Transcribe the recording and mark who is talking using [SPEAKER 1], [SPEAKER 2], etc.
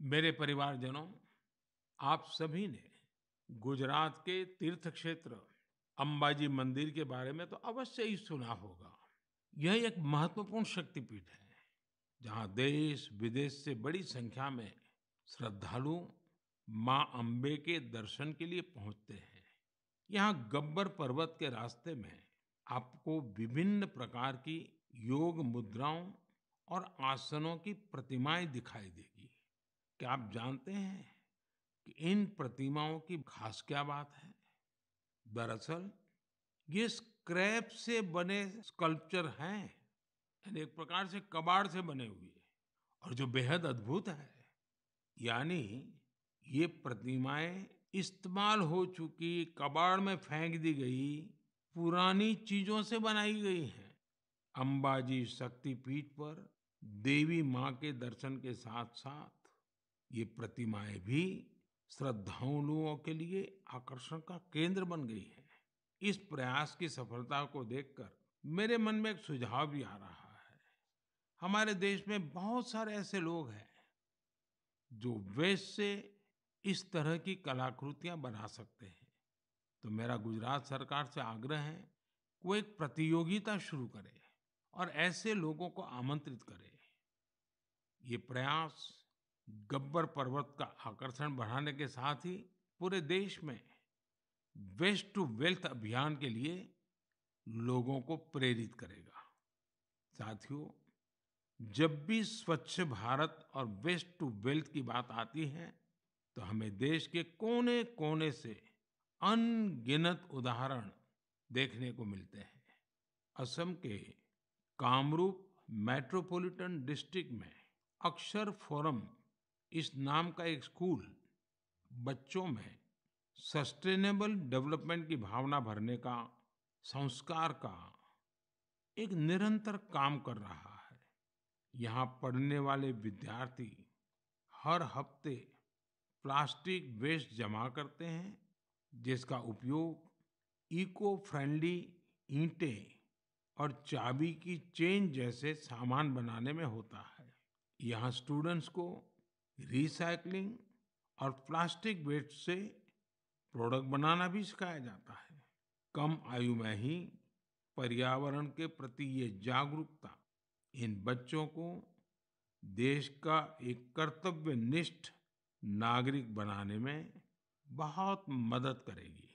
[SPEAKER 1] मेरे परिवारजनों, आप सभी ने गुजरात के तीर्थ क्षेत्र अंबाजी मंदिर के बारे में तो अवश्य ही सुना होगा। यह एक महत्वपूर्ण शक्तिपीठ है, जहाँ देशविदेश से बड़ी संख्या में श्रद्धालु माँ अम्बे के दर्शन के लिए पहुँचते हैं। यहाँ गब्बर पर्वत के रास्ते में आपको विभिन्न प्रकार की योग मुद्राओं और आसनों की प्रतिमाएँ दिखाई देगी। क्या आप जानते हैं कि इन प्रतिमाओं की खास क्या बात है? दरअसल, ये स्क्रैप से बने स्कल्पचर हैं। यानी एक प्रकार से कबाड़ से बने हुए और जो बेहद अद्भुत है, यानी ये प्रतिमाएँ इस्तेमाल हो चुकी कबाड़ में फेंक दी गई, पुरानी चीज़ों से बनाई गई हैं। अंबाजी शक्तिपीठ पर देवी माँ के दर्शन के साथ साथ ये प्रतिमाएँ भी श्रद्धालुओं के लिए आकर्षण का केंद्र बन गई है। इस प्रयास की सफलता को देखकर मेरे मन में एक सुझाव भी आ रहा है। हमारे देश में बहुत सारे ऐसे लोग हैं जो वेस्ट से इस तरह की कलाकृतियाँ बना सकते हैं। तो मेरा गुजरात सरकार से आग्रह है, वो एक प्रतियोगिता शुरू करे और ऐसे लोगों को आमंत्रित करे। ये प्रयास गब्बर पर्वत का आकर्षण बढ़ाने के साथ ही पूरे देश में वेस्ट टू वेल्थ अभियान के लिए लोगों को प्रेरित करेगा। साथियों, जब भी स्वच्छ भारत और वेस्ट टू वेल्थ की बात आती है तो हमें देश के कोने कोने से अनगिनत उदाहरण देखने को मिलते हैं। असम के कामरूप मेट्रोपॉलिटन डिस्ट्रिक्ट में अक्षर फोरम इस नाम का एक स्कूल बच्चों में सस्टेनेबल डेवलपमेंट की भावना भरने का, संस्कार का एक निरंतर काम कर रहा है। यहाँ पढ़ने वाले विद्यार्थी हर हफ़्ते प्लास्टिक वेस्ट जमा करते हैं, जिसका उपयोग इको फ्रेंडली ईंटें और चाबी की चेन जैसे सामान बनाने में होता है। यहाँ स्टूडेंट्स को रिसाइकलिंग और प्लास्टिक वेस्ट से प्रोडक्ट बनाना भी सिखाया जाता है। कम आयु में ही पर्यावरण के प्रति ये जागरूकता इन बच्चों को देश का एक कर्तव्यनिष्ठ नागरिक बनाने में बहुत मदद करेगी।